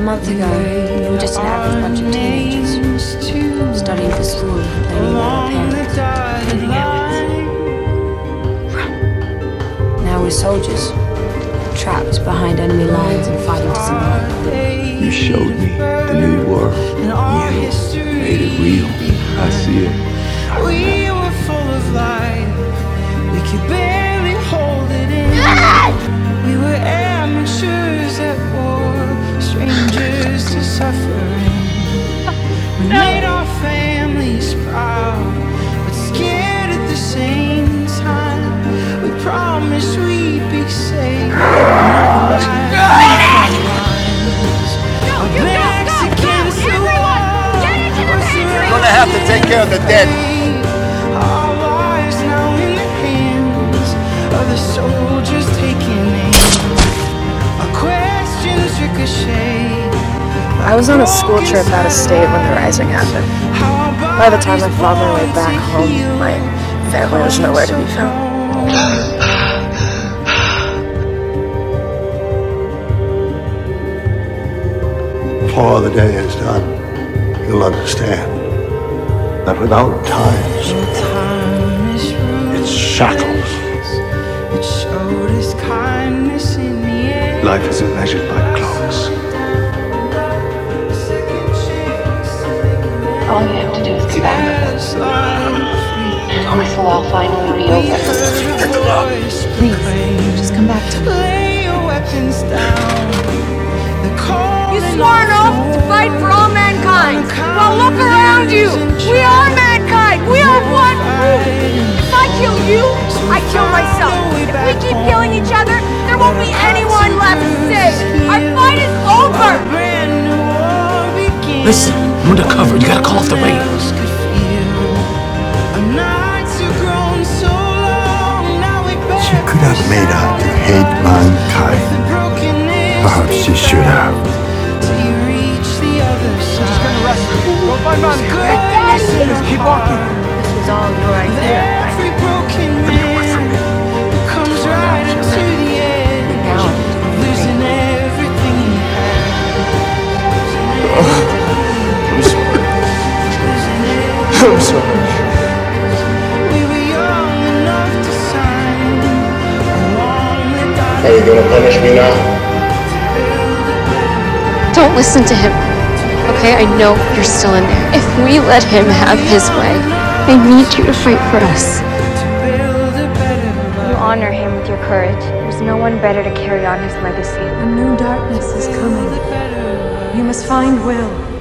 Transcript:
A month ago, we were just an average bunch of teenagers, studying for school and complaining about parents. Now we're soldiers, trapped behind enemy lines and fighting to survive. You showed me the new world. You made it real. I see it. I suffering. We made our families proud, but scared at the same time. We promised we'd be safe. Our backs against the wall. You're gonna have to take care of the dead. Was on a school trip out of state when the rising happened. By the time I fought my way back home, my family was nowhere to be found. Before the day is done, you'll understand that without ties, Time is rude. it's shackles. It showed us kindness in the. Life isn't measured by clocks. All you have to do is come back. As life Promise will all finally be over. Please, Just come back to me. lay your weapons down. The You swore an oath to fight for all mankind. Well, look around you. We are mankind. We are one group. If I kill you, I kill myself. If we keep killing each other, there won't be anyone left to save. Our fight is over. brand new war begins. Listen, I'm undercover. You gotta call off the radio. could feel. Our nights have grown so long, now we She could have made out to hate mankind. Perhaps she should have. till you reach the other. Go find mommy. Just keep walking. This was all your idea. The dotted Are you gonna punish me now? Don't listen to him. Okay, I know you're still in there. If we let him have his way, I need you to fight for us. to build a better You honor him with your courage. There's no one better to carry on his legacy. A new darkness is coming. You must find Will